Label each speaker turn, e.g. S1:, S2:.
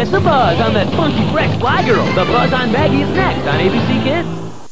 S1: It's the buzz on that funky Fresh fly girl. The buzz on Maggie is next on ABC Kids.